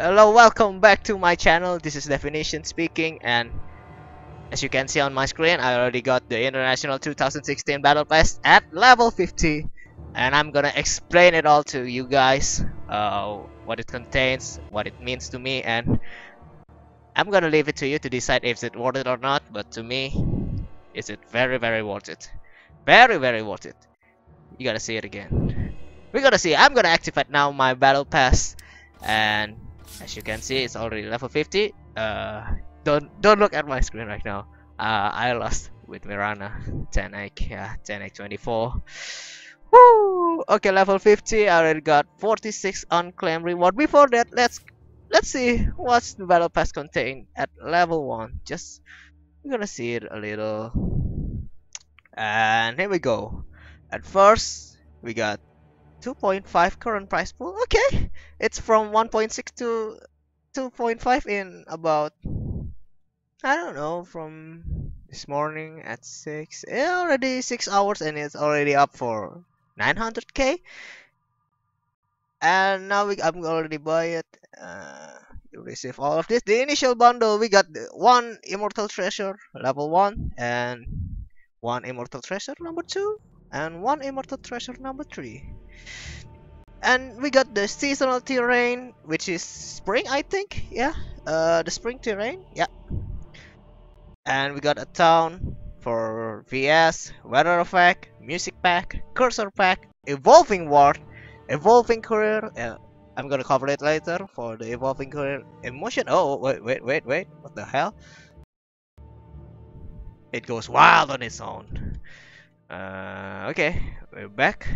Hello, welcome back to my channel. This is Definition speaking, and as you can see on my screen, I already got the International 2016 Battle Pass at level 50, and I'm gonna explain it all to you guys, uh, what it contains, what it means to me, and I'm gonna leave it to you to decide if it's worth it or not. But to me, is it very, very worth it? Very, very worth it. You gotta see it again. We're gonna see. I'm gonna activate now my Battle Pass, and as you can see it's already level 50 uh don't don't look at my screen right now. Uh i lost with mirana 10 egg yeah 10 egg 24 Woo! okay level 50 i already got 46 unclaimed reward. Before that let's let's see what's the battle pass contain at level 1 just we're gonna see it a little. And here we go. At first we got 2.5 current price pool. Okay. It's from 1.6 to 2.5 in about I don't know from this morning at 6 yeah, already 6 hours and it's already up for 900k and now we I'm already buy it. Uh, you receive all of this. The initial bundle we got one immortal treasure level 1 and one immortal treasure number 2 and one immortal treasure number 3 and we got the seasonal terrain which is spring i think. Yeah. Uh the spring terrain. Yeah. And we got a town for vs weather effect music pack cursor pack evolving ward evolving courier uh, i'm gonna cover it later for the evolving courier emotion oh wait wait wait wait. What the hell? It goes wild on its own uh okay we're back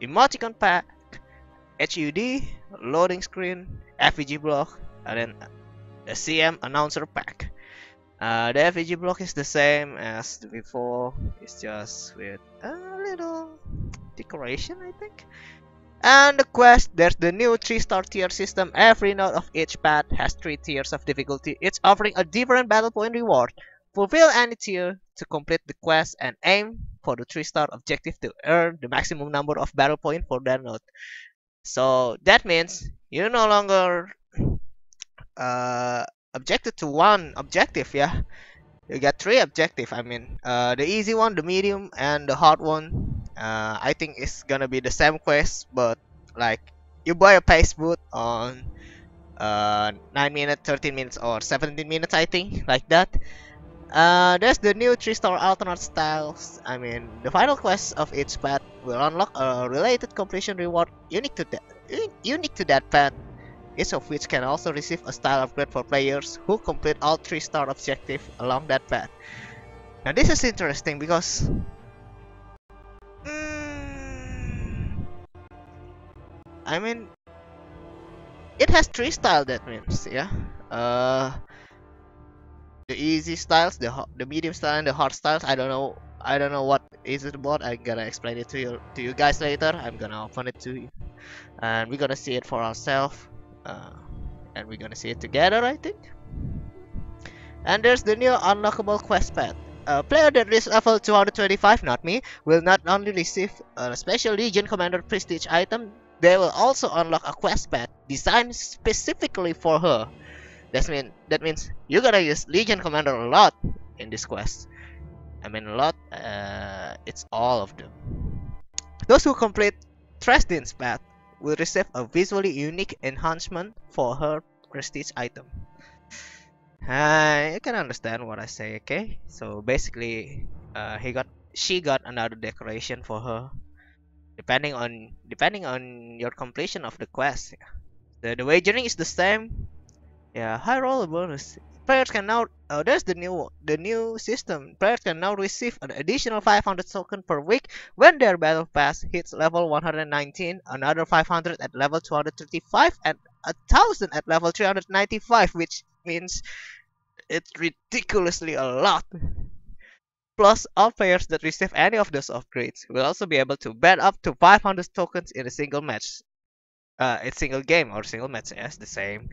emoticon pack, HUD, loading screen, FVG block, and then the CM announcer pack. Uh, the FVG block is the same as before, it's just with a little decoration, I think. And the quest, there's the new 3-star tier system. Every node of each path has 3 tiers of difficulty. It's offering a different battle point reward. Fulfill any tier to complete the quest and aim for the 3 star objective to earn the maximum number of battle points for that node. So that means you no longer uh, objected to one objective, yeah. You get three objective. I mean, uh, the easy one, the medium, and the hard one. Uh, I think it's gonna be the same quest, but like you buy a phase boot on uh 9 minutes, 13 minutes, or 17 minutes, I think, like that. Uh, there's the new 3-star alternate styles. I mean, the final quest of each path will unlock a related completion reward unique to that unique to that path. Each of which can also receive a style upgrade for players who complete all 3-star objectives along that path. Now this is interesting because mm, I mean it has 3 style that means yeah. Uh the easy styles, the the medium style, and the hard styles. I don't know. I don't know what is it about. I'm gonna explain it to you to you guys later. I'm gonna open it to you, and we're gonna see it for ourselves. Uh, and we're gonna see it together, I think. And there's the new unlockable quest path. A player that reaches level 225, not me, will not only receive a special Legion Commander Prestige item, they will also unlock a quest path designed specifically for her. That mean that means you're gonna use Legion Commander a lot in this quest. I mean a lot. Uh, it's all of them. Those who complete Tresdin's path will receive a visually unique enhancement for her prestige item. Uh, you can understand what I say, okay? So basically, uh, he got she got another decoration for her, depending on depending on your completion of the quest. The the wagering is the same, yeah, high roller bonus. Players can now oh there's the new the new system. Players can now receive an additional 500 token per week when their battle pass hits level 119, another 500 at level 235, and a thousand at level 395, which means it's ridiculously a lot. Plus, all players that receive any of those upgrades will also be able to bet up to 500 tokens in a single match. Uh, a single game or single match, yes, the same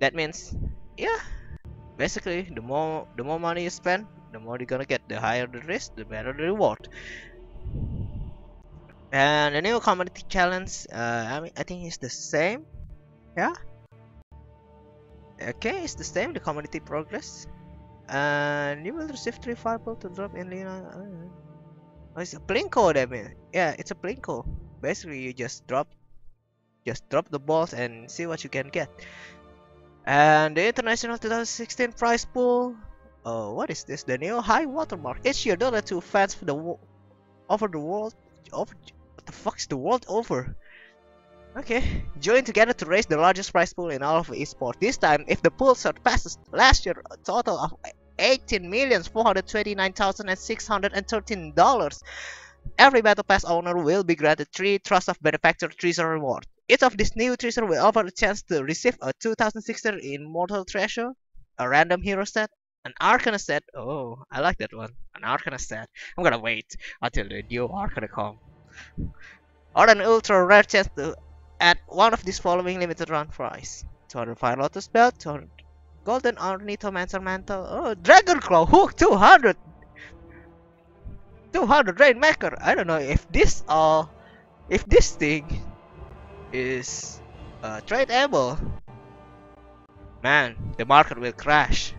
that means yeah basically the more the more money you spend the more you're gonna get the higher the risk the better the reward and the new community challenge uh, I mean I think it's the same Yeah. Okay, it's the same. The community progress, and you will receive three fireball to drop in Lina. Oh, it's a plinko. I mean, yeah, it's a plinko. Basically, you just drop, just drop the balls and see what you can get. And the international 2016 prize pool. Oh, what is this? The new high watermark. It's your dollar to fans for the over the world. Over what the fuck's the world over? Okay, join together to raise the largest prize pool in all of esports. This time, if the pool surpasses last year a total of 18,429,613 dollars, every battle pass owner will be granted three Trust of Benefactor Treasure reward. Each of these new treasure will offer a chance to receive a 2016 Immortal Treasure, a random hero set, an Arcana set. Oh, I like that one. An Arcana set. I'm gonna wait until the new Arcana come. Or an ultra rare chance to add one of these following limited run prize. 200 Fire Lotus Belt, 200 Golden Ornithomancer Mantle, oh, Dragon Claw Hook 200! 200 Rainmaker! I don't know if this, uh, if this thing is uh, tradeable. Man, the market will crash.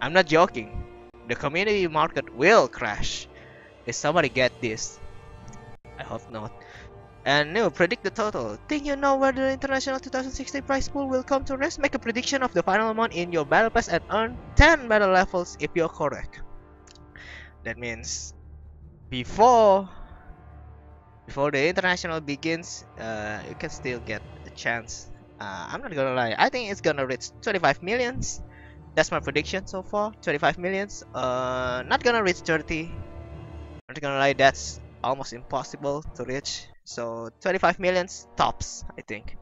I'm not joking. The community market will crash if somebody get this. I hope not. And no, predict the total. Think you know where the international 2016 prize pool will come to rest? Make a prediction of the final amount in your battle pass and earn 10 battle levels if you're correct. That means before before the international begins, uh, you can still get a chance. Uh, I'm not gonna lie, I think it's gonna reach 25 millions. That's my prediction so far. 25 millions. Uh, not gonna reach 30. Not gonna lie, that's almost impossible to reach. So 25 millions tops, I think.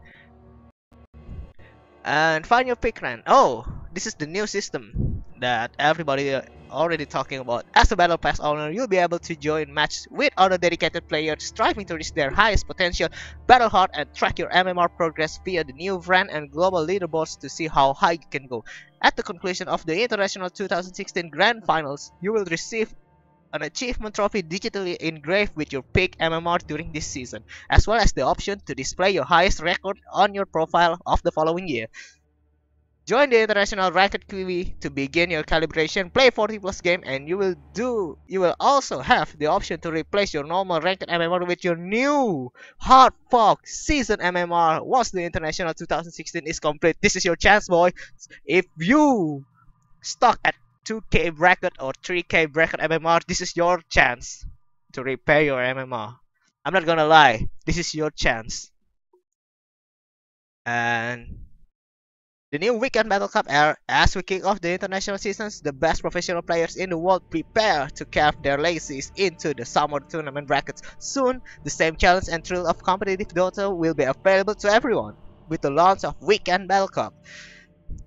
And find your pick rank. Oh, this is the new system that everybody uh, already talking about. As a battle pass owner, you'll be able to join matches with other dedicated players striving to reach their highest potential, battle hard, and track your MMR progress via the new brand and global leaderboards to see how high you can go. At the conclusion of the International 2016 Grand Finals, you will receive an achievement trophy digitally engraved with your peak MMR during this season, as well as the option to display your highest record on your profile of the following year. Join the international ranked QV to begin your calibration. Play 40 plus game, and you will do. You will also have the option to replace your normal ranked MMR with your new Hard Fog Season MMR once the international 2016 is complete. This is your chance, boy. If you stuck at 2k bracket or 3k bracket MMR, this is your chance to repair your MMR. I'm not gonna lie, this is your chance. And the new Weekend Battle Cup era, as we kick off the international seasons, the best professional players in the world prepare to carve their legacies into the summer tournament brackets. Soon, the same challenge and thrill of competitive Dota will be available to everyone with the launch of Weekend Battle Cup.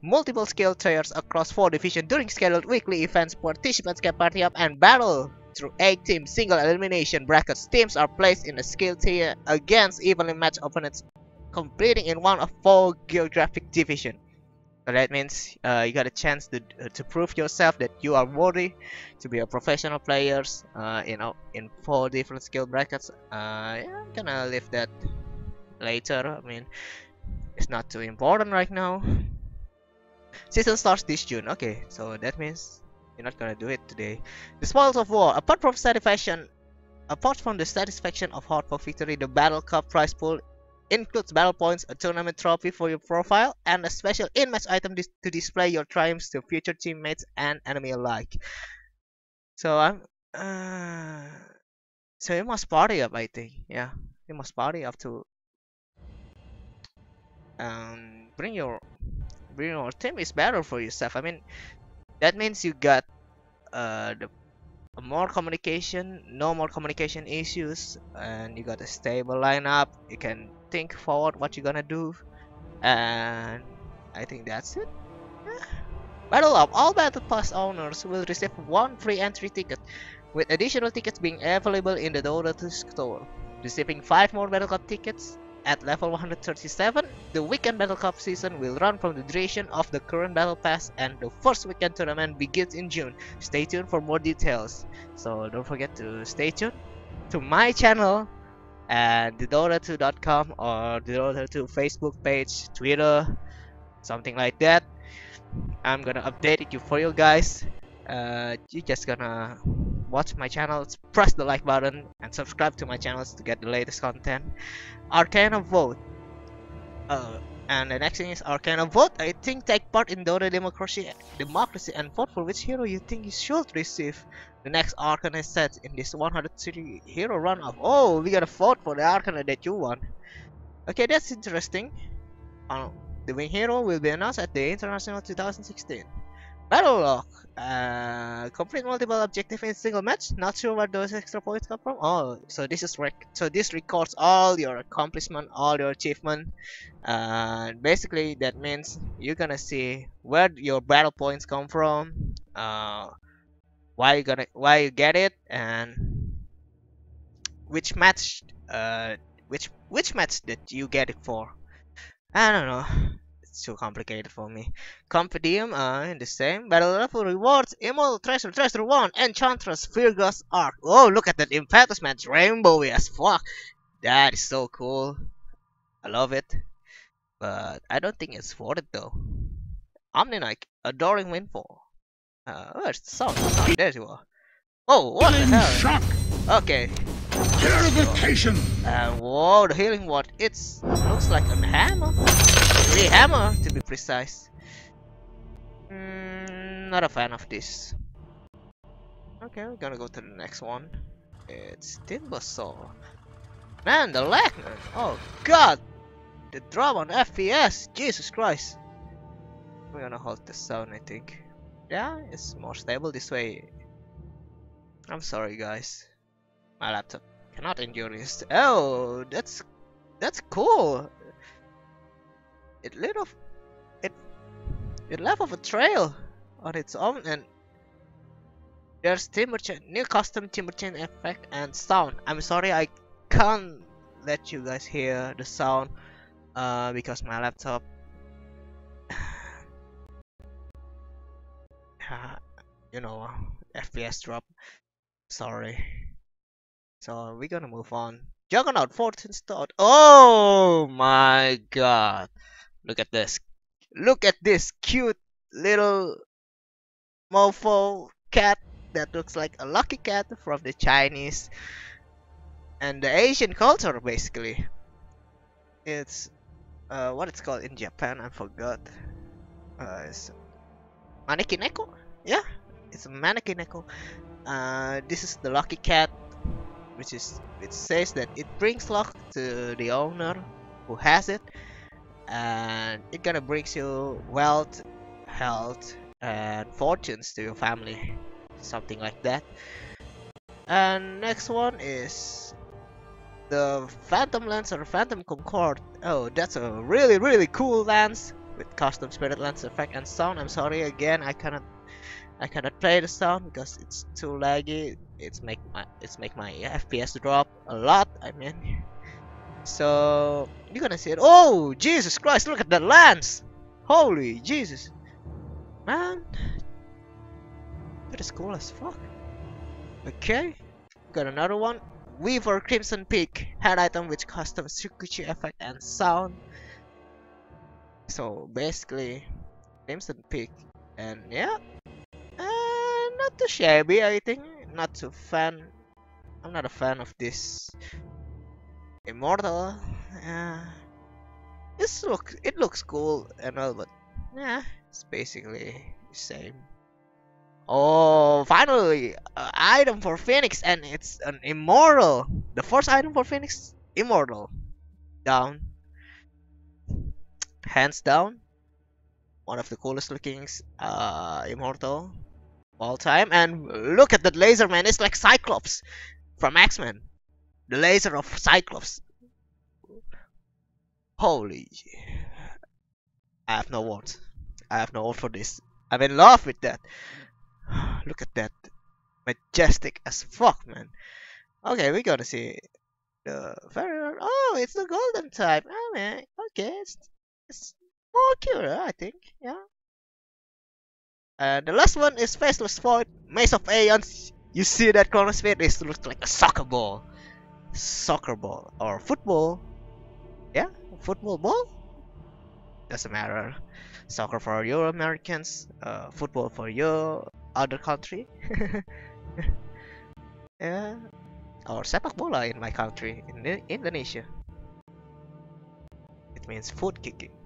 Multiple skill tiers across 4 divisions during scheduled weekly events, participants can party up and battle through 8 team single elimination brackets. Teams are placed in a skill tier against evenly matched opponents competing in one of 4 geographic divisions. So that means uh, you got a chance to uh, to prove yourself that you are worthy to be a professional players. Uh, you know, in four different skill brackets. Uh, yeah, I'm gonna leave that later. I mean, it's not too important right now. Season starts this June. Okay, so that means you're not gonna do it today. The spoils of war. Apart from satisfaction, apart from the satisfaction of hard for victory, the battle cup prize pool includes battle points, a tournament trophy for your profile, and a special in-match item dis to display your triumphs to future teammates and enemy alike. So I'm, uh, so you must party up, I think. Yeah, you must party up to um bring your bring your team is better for yourself. I mean, that means you got uh the more communication, no more communication issues, and you got a stable lineup. You can think forward what you're gonna do, and I think that's it. Yeah. Battle Up. All Battle Pass owners will receive one free entry ticket, with additional tickets being available in the Dota 2 store. Receiving 5 more Battle Cup tickets at level 137, the Weekend Battle Cup season will run from the duration of the current Battle Pass and the first weekend tournament begins in June. Stay tuned for more details. So don't forget to stay tuned to my channel and the Dota2.com or the Dota2 Facebook page, Twitter, something like that. I'm gonna update it for you guys. Uh, you just gonna watch my channels, press the like button, and subscribe to my channels to get the latest content. Arcana Vote. Uh, and the next thing is Arcana Vote. I think take part in Dota Democracy, democracy and vote for which hero you think you should receive the next Arcana set in this 130 hero run of. Oh, we gotta vote for the Arcana that you want. Okay, that's interesting. Uh, the win hero will be announced at the International 2016. Battle Log. Uh, complete multiple objective in single match. Not sure where those extra points come from. Oh, so this is rec so this records all your accomplishment, all your achievement. Uh, basically that means you're gonna see where your battle points come from. Uh, why you gonna why you get it and which match uh which which match did you get it for. I don't know too complicated for me. Compendium uh, the same. Battle level rewards, Immortal Treasure, Treasure 1, Enchantress, Virgo's Arc. Oh, look at that Impetus match, rainbowy as fuck. That is so cool. I love it. But I don't think it's worth it though. Omni-Knight, Adoring Wingfall. Uh, where's the sound? Oh, there you are. Oh, what the hell? Shock! Okay. Purification! And uh, whoa, the healing word. It's looks like a hammer. A hammer, to be precise. Mm, not a fan of this. Okay, we're gonna go to the next one. It's Timbersaw. Man, the lag. Oh god! The drop on FPS! Jesus Christ! We're gonna hold the sound, I think. Yeah, it's more stable this way. I'm sorry, guys. My laptop cannot endure this. Oh, that's that's cool. It lit off it it left off a trail on its own and there's timber chain new custom timber chain effect and sound. I'm sorry I can't let you guys hear the sound uh, because my laptop you know FPS drop sorry so we're gonna move on. Juggernaut 14 start. Oh my god. Look at this. Look at this cute little mofo cat that looks like a lucky cat from the Chinese and the Asian culture basically. It's uh, what it's called in Japan, I forgot. Uh, it's Neko. Yeah, it's a Neko. Uh, this is the lucky cat which is it says that it brings luck to the owner who has it and it gonna brings you wealth health and fortunes to your family. Something like that. And next one is the phantom lance or phantom concord. Oh that's a really really cool lance with custom spirit lance effect and sound. I'm sorry again i cannot I cannot play the sound because it's too laggy. It's make my it's make my FPS drop a lot. I mean, so you're gonna see it. Oh Jesus Christ! Look at that lens. Holy Jesus, man, that is cool as fuck. Okay, got another one. Weaver Crimson Pique head item with custom Shukuchi effect and sound. So basically, Crimson Pique, and yeah, uh, not too shabby, I think. Not too fan. I'm not a fan of this immortal. Yeah, this it looks cool and all, but yeah, it's basically the same. Oh, finally, an item for Phoenix, and it's an immortal. The first item for Phoenix, immortal. Down. Hands down. One of the coolest looking uh, immortal all time. And look at that laser, man. It's like Cyclops from X-Men. The laser of Cyclops. Holy. I have no words. I have no word for this. I'm in love with that. Look at that. Majestic as fuck, man. Okay, we gotta see the very. Oh, it's the golden type. Oh man. Okay, it's it's more cute, I think. Yeah. And the last one is Faceless Void, Mace of Aeons. You see that Chronosphere? This looks like a soccer ball. soccer ball or football. Yeah, football ball. Doesn't matter. Soccer for your Americans, uh, football for your other country. yeah, or sepak bola in my country, in Indonesia. It means foot kicking.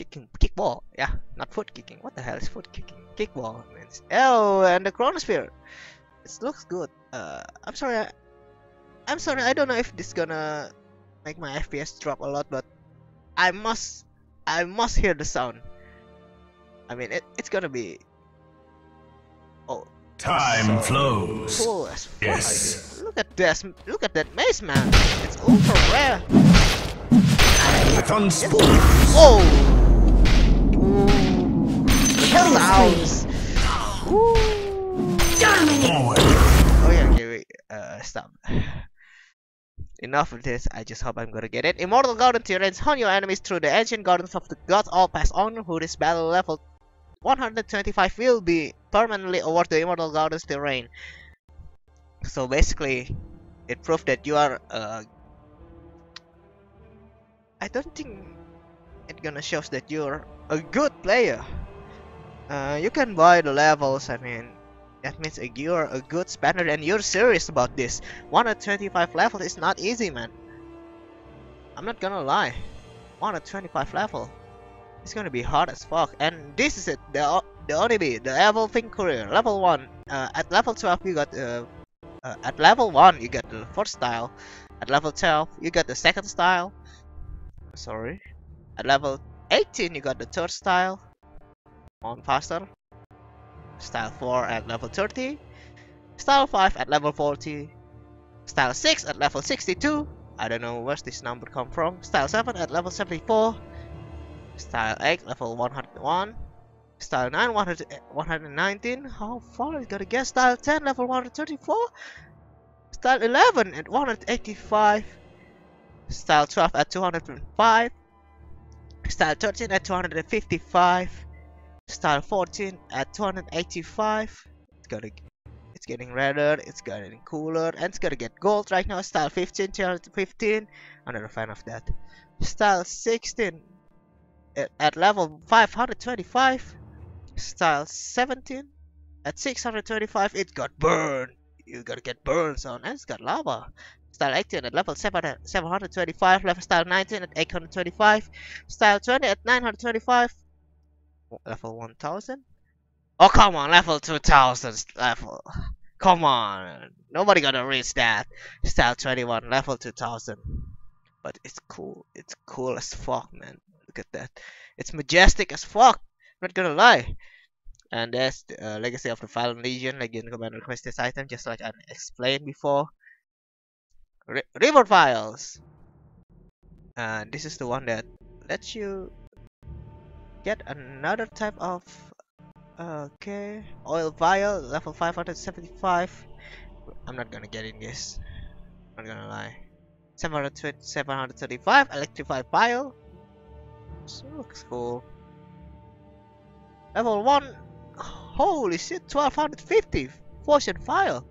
Kicking, kickball. Yeah, not foot kicking. What the hell is foot kicking? Kickball means. Oh, and the chronosphere. It looks good. Uh, I'm sorry. I, I'm sorry. I don't know if this gonna make my FPS drop a lot, but I must, I must hear the sound. I mean, it, it's gonna be Oh. Time So- flows. cool. Yes. Look at this. Look at that mace, man. It's ultra rare. Python sport. Oh. Ooh. The sounds. Ooh. Forward. Oh yeah, okay, wait, uh, stop. Enough of this, I just hope I'm gonna get it. Immortal Garden terrains hunt your enemies through the ancient gardens of the gods all pass on who this battle level 125 will be permanently award the Immortal Gardens terrain. So basically, it proved that you are uh, I don't think it gonna shows that you're a good player. Uh, you can buy the levels, I mean, that means you're a good spender and you're serious about this. 125 level is not easy, man. I'm not gonna lie. 125 level. It's gonna be hard as fuck. And this is it. The the Onibi, the Evolving Courier, level one. Uh, at level 12 you got uh, uh, at level one you got the first style. At level 12 you got the second style. Sorry. At level 18 you got the third style. On faster. Style 4 at level 30, Style 5 at level 40, Style 6 at level 62, I don't know where's this number come from, Style 7 at level 74, Style 8 level 101, Style 9 100, 119, how far is gonna get, Style 10 level 134, Style 11 at 185, Style 12 at 205, Style 13 at 255, Style 14 at 285. It's gonna it's getting redder, it's getting cooler, and it's gonna get gold right now. Style 15, 215. I'm not a fan of that. Style 16 at, at level 525. Style 17 at 625. It got burned. You gotta get burns on, and it's got lava. Style 18 at level 7 725. Level style 19 at 825. Style 20 at 925 level 1000 oh come on level 2000 level. Come on. Nobody gonna reach that. Style 21 level 2000 but it's cool it's cool as fuck man. Look at that. It's majestic as fuck not gonna lie. And that's the uh, legacy of the fallen legion legion commander request this item just like i explained before. Re- files! And this is the one that lets you get another type of okay oil vial level 575 i'm not gonna get in this. Not gonna lie. 720 735 electrified vial. This looks cool. Level 1 holy shit 1250 potion vial.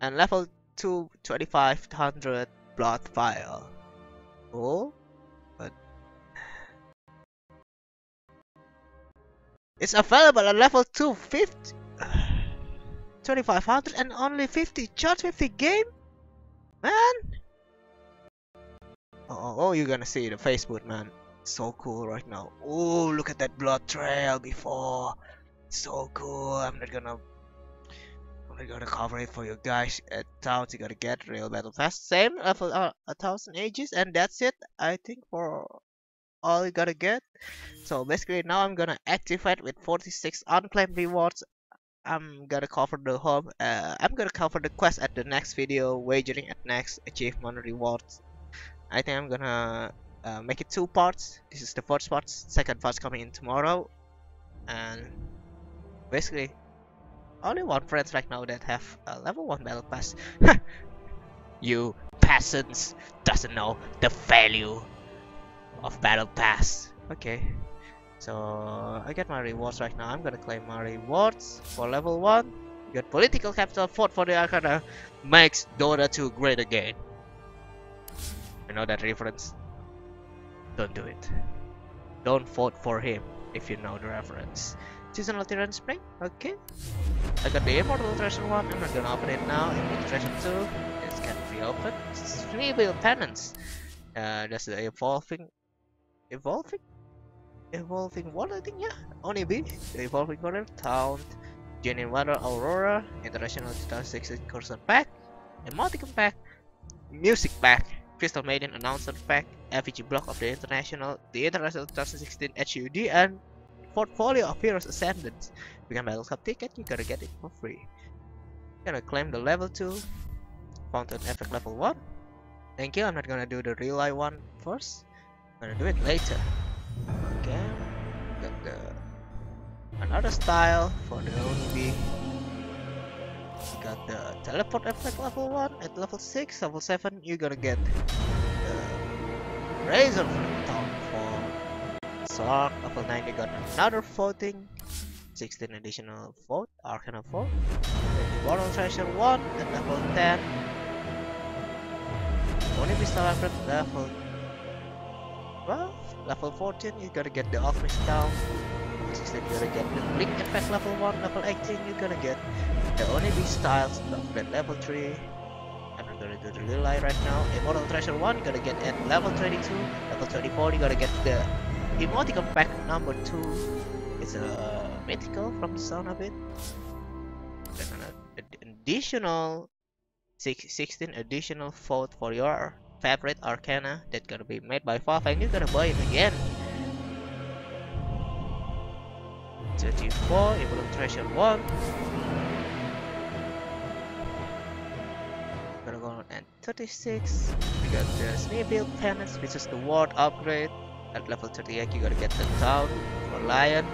And level 2 2500 blood vial. Cool It's available at level 250. 2500 and only 50 charge 50 game? Man! Oh, oh, you're gonna see the Facebook, man. So cool right now. Oh, look at that blood trail before. So cool. I'm not gonna. I'm not gonna cover it for you guys. At towns, you gotta get real battle fast. Same level, uh, a thousand ages, and that's it. I think for all you gotta get. So basically now I'm gonna activate with 46 unclaimed rewards. I'm gonna cover the home. Uh, I'm gonna cover the quest at the next video, wagering at next achievement rewards. I think I'm gonna uh, make it two parts. This is the first part. Second part's coming in tomorrow. And basically, only one friends right now that have a level one battle pass. you peasants doesn't know the value of battle pass. Okay. So I get my rewards right now. I'm gonna claim my rewards for level 1. Got political capital, fought for the Arcana, makes Dota 2 great again. You know that reference? Don't do it. Don't vote for him if you know the reference. Seasonal Terrain Spring? Okay. I got the Immortal Treasure one, I'm not gonna open it now. Immortal Treasure 2 is can be opened. Three Wheel Penance. Uh, that's the evolving. Evolving? Evolving what I think, yeah. Only B. The Evolving Water, Town, Genuine Weather, Aurora, International 2016 Cursor Pack, Emoticon Pack, Music Pack, Crystal Maiden Announcer Pack, FEG Block of the International, the International 2016 HUD, and Portfolio of Heroes Ascendants. Become Battle Cup ticket, you gotta get it for free. Gonna claim the level 2, Fountain Effect level 1. Thank you, I'm not gonna do the Rylai one first. Gonna do it later. Okay, got the another style for the Onibi. Got the teleport effect level 1 at level 6, level 7 you're gonna get the Razor Town for Sword, level 9 you got another voting, 16 additional vote, Arcana vote, Immortal Treasure 1 at level 10, only pistol upgrade level 12, level 14 you gotta get the Alchemist down, level 16 you gotta get the Blink effect level 1, level 18 you gonna get the Onibi styles upgrade level 3, I'm not gonna do the little eye right now, Immortal Treasure 1 you gotta get at level 22, level 24 you gotta get the Emoticon pack number 2, it's a mythical from the sound of it, then an additional 16 additional vote for your favorite arcana that gonna be made by and you're gonna buy it again. 34 Emerald Treasure 1 gonna go on and 36 we got the Sneefield Penance which is the ward upgrade. At level 38 you gotta get the town for Lion.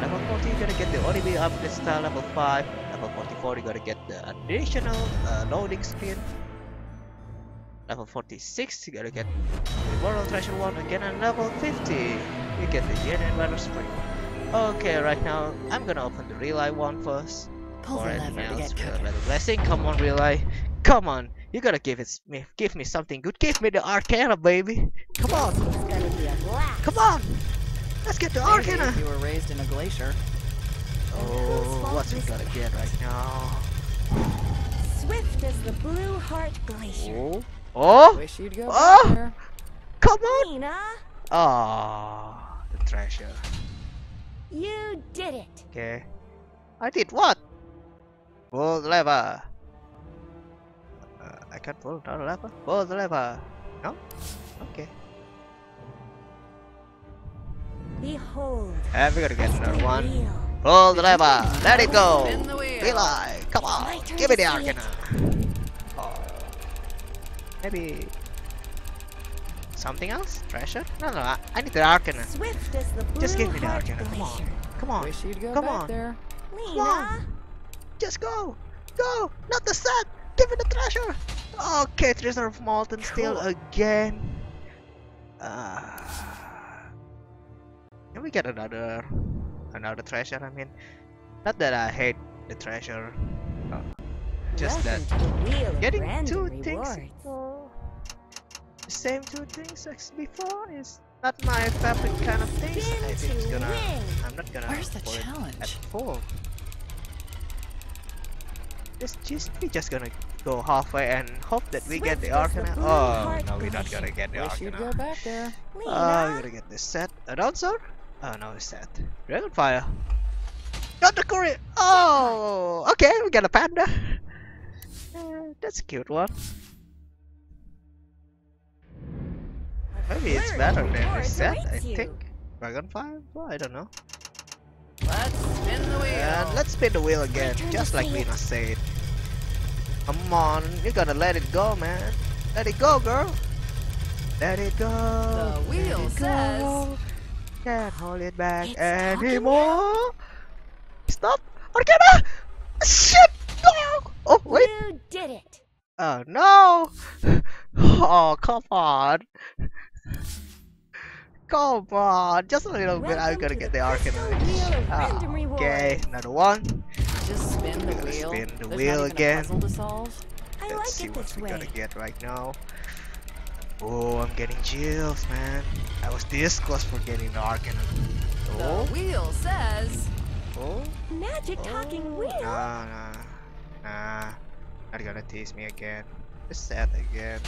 Level 40 you gotta get the Onibi upgrade style level 5 level 44 you gotta get the additional uh, loading screen level 46 you gotta get the Immortal Treasure 1 again and level 50 you get the Genuine Weather Spring. Okay right now I'm gonna open the Rylai one first. Pull or the anything else get blessing. Come on Rylai. Come on. You gotta give it me give me something good. Give me the Arcana baby. Come on. It's gonna be a blast. come on. Let's get the Arcana. you were raised in a glacier. oh what's we gonna get right now? Swift as the Blue Heart Glacier. oh oh Wish you'd go Oh! there. come on Nina, Oh, the treasure. you did it. Okay. I did what? Pull the lever. Uh, I can't pull down the lever. Pull the lever. No? Okay. Behold. And we gotta get another one. wheel. Pull the lever. Let it go. Spin the wheel. Eli, come on. Give me the see it. Arcana. Maybe. Something else? Treasure? No, no, I, I need the Arcana. Swift as the Blue Just give me the Heart Arcana. Come on. Come on. Wish you'd go Come back on. there. Lena, on. Just go! Go! Not the set! Give me the treasure! Okay, treasure of molten steel Cool. again. Uh, can we get another another treasure? I mean, not that I hate the treasure. uh, just that welcome to the wheel of getting two rewards. things for the same two things as before is not my favorite kind of things. Spin I think it's gonna. win. I'm not gonna. Where's the put it at challenge? full. Just, just, we just gonna go halfway and hope that we get the Swift as the Arcana. Blue Oh no, we're not Glacier. gonna get the Wish you'd go back there. Oh, Lena, we're gonna get this set. Announcer? Oh no, it's set. Dragonfire. Not the Korean. Oh, okay, we got a panda. Uh, that's a cute one. Maybe it's better than the rewards set. I think. Dragonfire? Well, I don't know. Let's spin the wheel. And let's spin the wheel again, just like it. Said. Come on, you gotta let it go, man. Let it go, girl. Let it go. The let wheel it says- go. Can't hold it back It's anymore. Stop, Arcana! Shit! No! Oh wait! you did it. Oh no! Oh come on! Come on! Just a little bit. I'm gonna to get the the. Wheel of Ah, okay, another one. Just spin the wheel. spin the There's wheel again. A puzzle to solve. I Let's like see what we way. gotta get right now. Oh, I'm getting chills, man. I was this close for getting the Arcanum. The Oh, wheel says oh, Magic talking oh, wheel. Nah, nah, nah. Not gonna tease me again. Just sad again.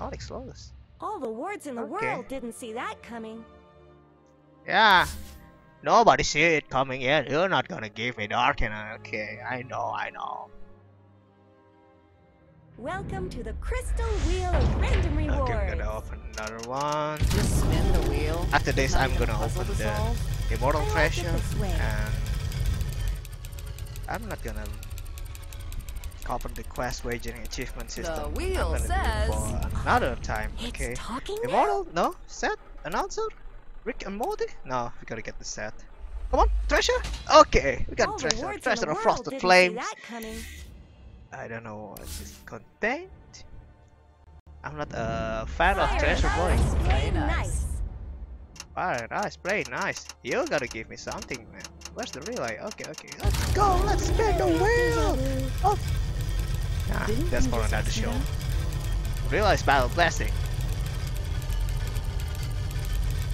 Onyx Lotus. All the wards in the Okay. world didn't see that coming. Yeah. Nobody see it coming yet. You're not gonna give me the Arcanum. Okay, I know, I know. Welcome to the Crystal Wheel of Random Okay, Rewards. I'm gonna open another one. just spin the wheel. After this, I'm gonna open to the. Immortal I like it Treasure and I'm not gonna open the quest wagering achievement system. I'm wheel gonna do it says- for another time. It's Okay. talking now. Immortal? No? Set? Announcer? Rick and Morty? No, we gotta get the set. Come on, treasure? Okay, we got All the treasure. Treasure the of Frosted Flames. See that coming. I don't know what this contained. I'm not a fan of Fire treasure and boy. ice, play nice. nice. Alright, nice, play nice. You gotta give me something, man. Where's the Rylai? Okay, okay, let's go, let's spin the wheel! Oh! Nah, that's for just another show. Rylai's battle blessing.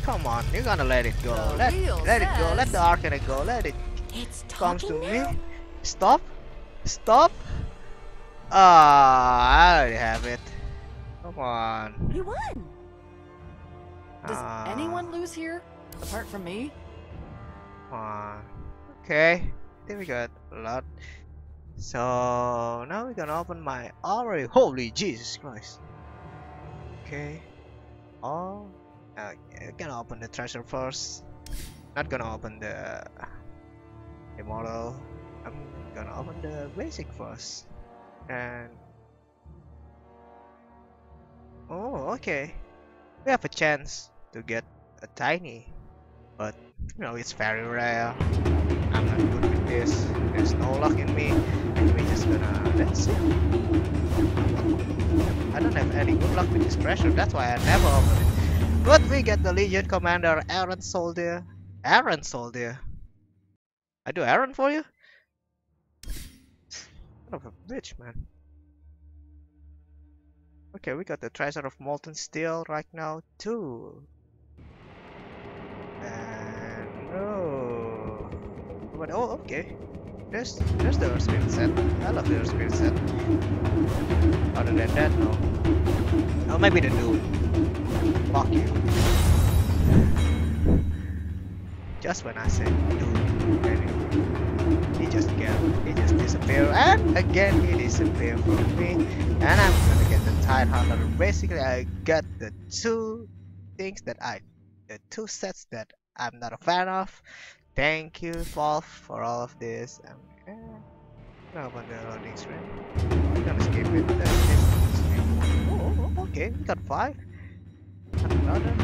Come on, you're gonna let it go. The let let it go. Let the Arcana go. Let it It's comes to now. me. Stop. Stop. Ah, I already have it. Come on. You won. Does Ah, anyone lose here? Apart from me? Come on. Okay. Then we got a lot. So now we're gonna open my already. Holy Jesus Christ. Okay. Oh. Okay, gonna open the treasure first. Not gonna open the immortal. I'm gonna open the basic first. And oh, okay. We have a chance to get a tiny, but you know it's very rare. Good with this. There's no luck in me. We just gonna let's see. I don't have any good luck with this treasure. That's why I never open it. But we get the Legion Commander Aaron Soldier. Aaron Soldier. I do Aaron for you? Son of a bitch, man. Okay, we got the Treasure of Molten Steel right now too. And oh, but oh, okay. There's there's the Earth Spirit set. I love the Earth Spirit set. Other than that, no. Oh, maybe the dude. Fuck you. Just when I said dude, anyway, he just get he just disappeared, and again he disappeared from me, and I'm gonna get the Tide Hunter. Basically, I got the two things that I, the two sets that I'm not a fan of. Thank you, Valve, for all of this. Um, eh, how about the loading screen? I'm gonna skip it. Uh. Oh, oh, okay, we got five. Another.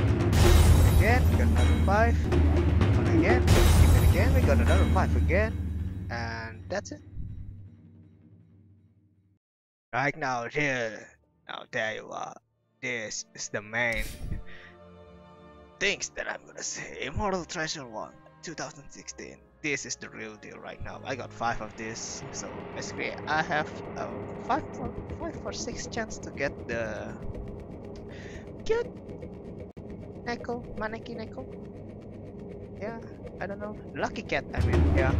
Again, we got another five. One again. Skip it again. We got another five again, and that's it. Right now, here. now there you are This is the main things that I'm gonna say. Immortal Treasure 1, 2016. This is the real deal right now. I got five of this, so basically I have a five for five or six chance to get the cute Neko, Maneki Neko. Yeah, I don't know. Lucky cat, I mean, yeah.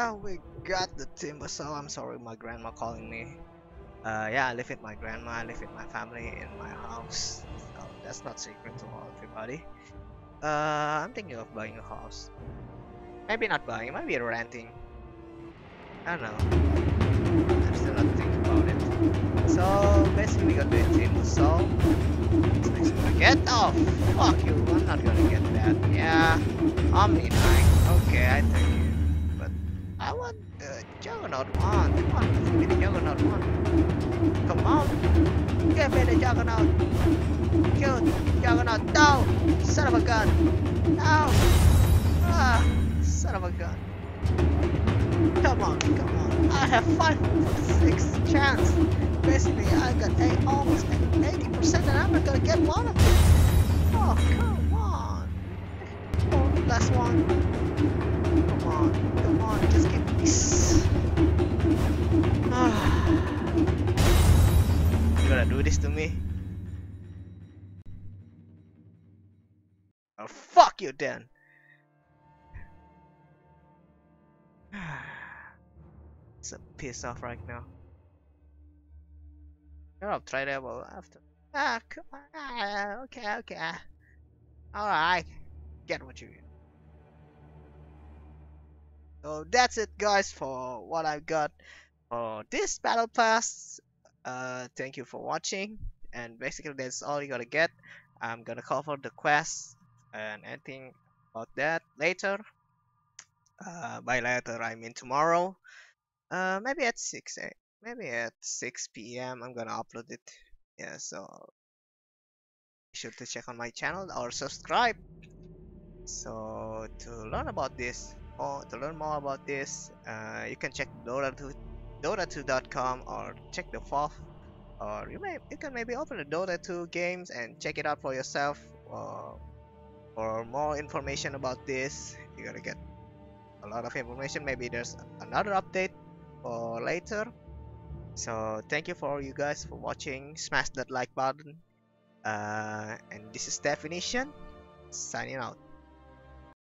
Yeah, we got the timber. So I'm sorry, my grandma calling me. Uh, yeah, I live with my grandma. I live with my family in my house. That's not secret to all everybody. Uh, I'm thinking of buying a house. Maybe not buying. Maybe renting. I don't know. I'm still not thinking about it. So basically, we got the timber. Next get? off! fuck you! I'm not gonna get that. Yeah, Omni Knight. Okay, I. But I want Joe Juggernaut 1. Come on, give me the Juggernaut 1. Come on. Give me the Juggernaut. Kill Juggernaut. No! Son of a gun. No! Ah! Son of a gun. Come on, come on. I have 5 6 chance. Basically, I got eight, almost 80% and I'm not gonna get one of them. Oh, come on. Oh, last one. Come on, come on, just give me this. Ah. You gonna do this to me? Oh, fuck you then. It's a piss off right now. I'll try that well after. Ah, come on. Ah, okay, okay. Alright. Get what you get. So that's it guys for what I've got for this battle pass. Uh, thank you for watching and basically that's all you gotta get. I'm gonna cover the quest and anything about that later. Uh, by later I mean tomorrow. Uh, maybe at 6 a maybe at 6 p.m. I'm gonna upload it. Yeah, so be sure to check on my channel or subscribe. So to learn about this or to learn more about this, uh, you can check Dota2 Dota2.com or check the FOF or you may you can maybe open the Dota 2 games and check it out for yourself. Uh, for more information about this, you're gonna get a lot of information. Maybe there's another update for later. So thank you for you guys for watching. Smash that like button. Uh, and this is Definition signing out.